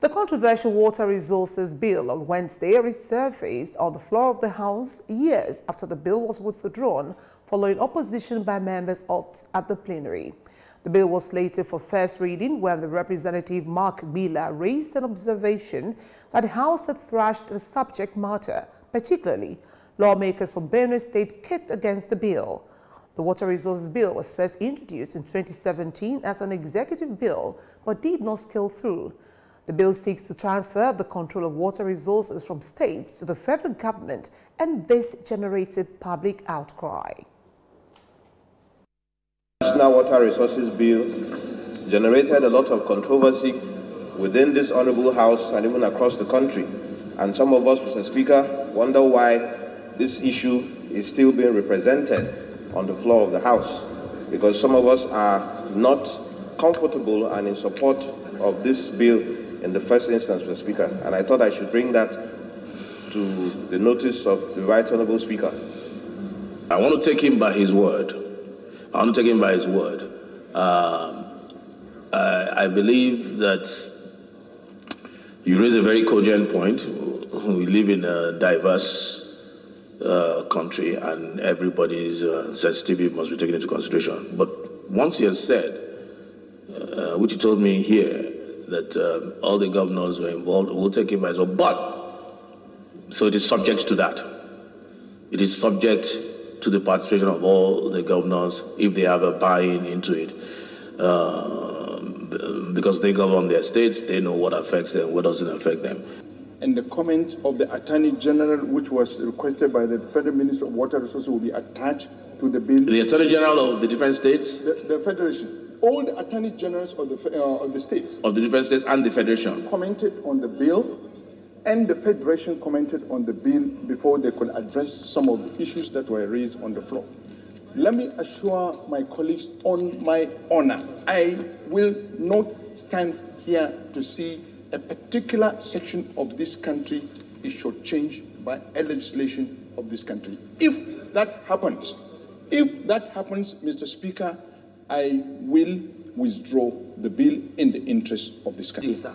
The controversial Water Resources Bill on Wednesday resurfaced on the floor of the House years after the bill was withdrawn following opposition by members of, at the plenary. The bill was slated for first reading when the Representative Mark Gbillah raised an observation that the House had thrashed the subject matter, particularly lawmakers from Benue State kicked against the bill. The Water Resources Bill was first introduced in 2017 as an executive bill but did not scale through. The bill seeks to transfer the control of water resources from states to the federal government, and this generated public outcry. National Water Resources Bill generated a lot of controversy within this honorable house and even across the country. And some of us, Mr. Speaker, wonder why this issue is still being represented on the floor of the House. Because some of us are not comfortable and in support of this bill in the first instance, Mr. Speaker, and I thought I should bring that to the notice of the Right Honourable Speaker. I want to take him by his word. I want to take him by his word. Um, I, I believe that you raise a very cogent point. We live in a diverse uh, country, and everybody's uh, sensitivity must be taken into consideration. But once he has said, uh, which he told me here, that um, all the governors were involved. We'll take it by so. But so it is subject to that. It is subject to the participation of all the governors if they have a buy-in into it. Uh, because they govern their states, they know what affects them, what doesn't affect them. And the comment of the Attorney General, which was requested by the Federal Minister of Water Resources, will be attached to the bill. The Attorney General of the different states? The, the Federation all the attorney generals of the, uh, of the states. Of the different states and the federation. Commented on the bill and the federation commented on the bill before they could address some of the issues that were raised on the floor. Let me assure my colleagues on my honor, I will not stand here to see a particular section of this country is shortchanged by a legislation of this country. If that happens, if that happens, Mr. Speaker, I will withdraw the bill in the interest of this country. Sir,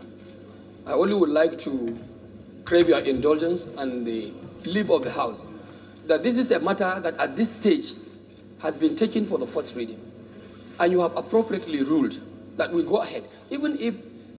I only would like to crave your indulgence and the leave of the House that this is a matter that at this stage has been taken for the first reading. And you have appropriately ruled that we go ahead. Even if